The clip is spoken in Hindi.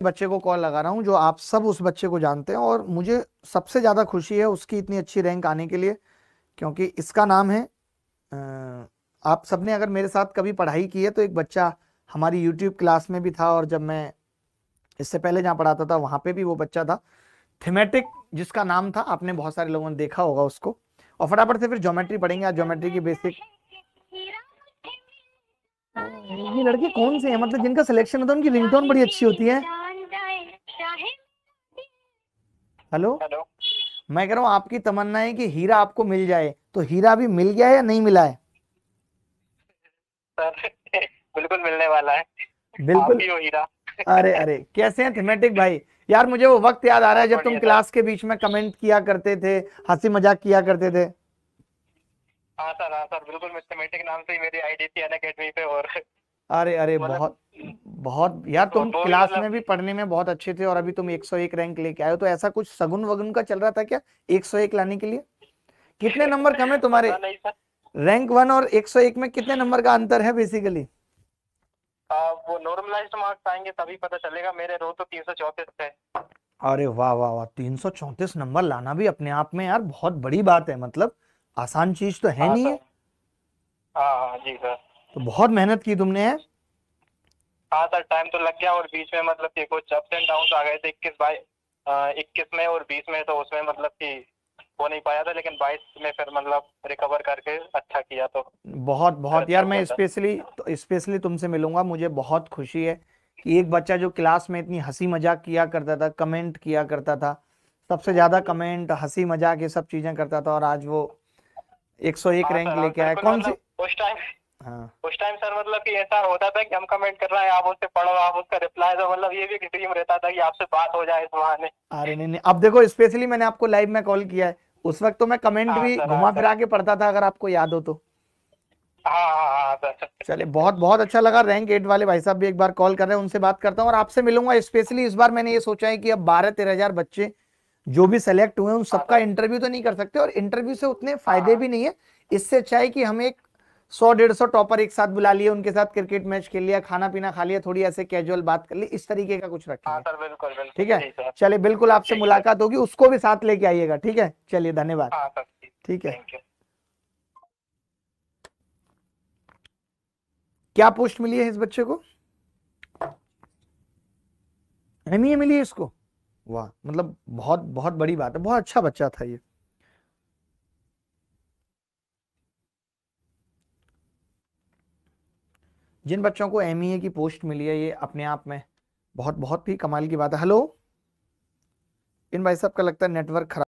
बच्चे को कॉल लगा रहा हूँ, जो आप सब उस बच्चे को जानते हैं और मुझे सबसे ज़्यादा खुशी है उसकी इतनी अच्छी रैंक आने के लिए, क्योंकि इसका नाम है आप सबने अगर मेरे साथ कभी पढ़ाई की है तो एक बच्चा हमारी यूट्यूब क्लास में भी था और जब मैं इससे पहले जहाँ पढ़ाता था वहाँ पे भी वो बच्चा था। थीमेटिक जिसका नाम था, आपने बहुत सारे लोगों ने देखा होगा उसको। और फटाफट से फिर ज्योमेट्री पढ़ेंगे, आज ज्योमेट्री की बेसिक ये लड़के कौन से हैं? मतलब जिनका सिलेक्शन होता है, उनकी रिंगटोन बड़ी अच्छी होती है। हेलो? हेलो। मैं कह रहा हूँ आपकी तमन्ना है कि हीरा आपको मिल जाए तो हीरा अभी मिल गया है या नहीं मिला है? सर बिल्कुल मिलने वाला है। बिल्कुल। हो हीरा। अरे अरे कैसे हैं थीमेटिक भाई? यार मुझे वो वक्त याद आ रहा है जब तुम क्लास के बीच में कमेंट किया करते थे हँसी मज़ाक किया करते थे। हाँ सर हाँ सर बिल्कुल मैथमेटिक नाम से ही मेरी आईडी थी अन पे और अरे अरे बहुत बहुत यार तुम भी क्लास में भी पढ़ने में बहुत अच्छे थे और अभी तुम 101 रैंक लेके आए हो तो ऐसा कुछ सगुन वगुन का चल रहा था क्या 101 लाने के लिए? कितने नंबर कम है तुम्हारे? रैंक वन और 101 में कितने नंबर का अंतर है बेसिकली आ, वो नॉर्मलाइज्ड मार्क्स आएँगे तभी पता चलेगा मेरे रो तो तीन सौ चौंतीस थे। अरे वाह वाह वाह तीन सौ चौंतीस नंबर लाना भी अपने आप में यार बहुत बड़ी बात है मतलब आसान चीज़ तो है हाँ नहीं है? हाँ हाँ जी सर। तो बहुत मेहनत की तुमने है? हाँ सर टाइम तो लग गया और बीच में मतलब कि कुछ अप्स एंड डाउन आ गए थे इक्कीस बाई इक्कीस में और बीस में तो उसमें मतलब कि हो नहीं पाया था लेकिन बाईस में फिर मतलब रिकवर करके अच्छा किया तो। बहुत बहुत यार मैं स्पेशली तो स्पेशली तुमसे मिलूँगा मुझे बहुत खुशी है कि एक बच्चा जो क्लास में इतनी हँसी मज़ाक किया करता था कमेंट किया करता था सबसे ज़्यादा कमेंट हँसी मज़ाक ये सब चीज़ें करता था और आज वो 101 हाँ रैंक हाँ, लेके आया। कौन सी मतलब उस टाइम हाँ। उस टाइम सर मतलब कि ऐसा होता था कि हम कमेंट कर रहे हैं आप उससे पढ़ो आप उसका रिप्लाई दो मतलब ये भी एक ड्रीम रहता था कि आपसे बात हो जाए इस बहाने। अरे नहीं नहीं अब देखो स्पेशली मैंने आपको लाइव में कॉल किया है। उस वक्त तो मैं कमेंट हाँ भी हाँ घुमा फिरा के पढ़ता था अगर आपको याद हो तो। हाँ हाँ हाँ सर चले बहुत बहुत अच्छा लगा। रैंक एट वाले भाई साहब भी एक बार कॉल कर रहे हैं उनसे बात करता हूँ और आपसे मिलूँगा। स्पेशली इस बार मैंने ये सोचा है कि अब बारह तेरह हज़ार बच्चे जो भी सेलेक्ट हुए हैं उन सबका इंटरव्यू तो नहीं कर सकते और इंटरव्यू से उतने फ़ायदे। भी नहीं है। इससे अच्छा है कि हम एक सौ डेढ़ सौ टॉपर एक साथ बुला लिए उनके साथ क्रिकेट मैच खेल लिया खाना पीना खा लिया थोड़ी ऐसे कैजुअल बात कर ली इस तरीके का कुछ हाँ बिल्कुल बिल्कुल। ठीक है? चलिए बिल्कुल आपसे है। मुलाकात होगी उसको भी साथ लेके आइएगा ठीक है? चलिए धन्यवाद। हाँ ठीक है। क्या पोस्ट मिली है इस बच्चे को? एम मिली है इसको? वाह मतलब बहुत बहुत बड़ी बात है बहुत अच्छा बच्चा था ये। जिन बच्चों को एम की पोस्ट मिली है ये अपने आप में बहुत बहुत ही कमाल की बात है। हेलो इन भाई साहब का लगता है नेटवर्क खराब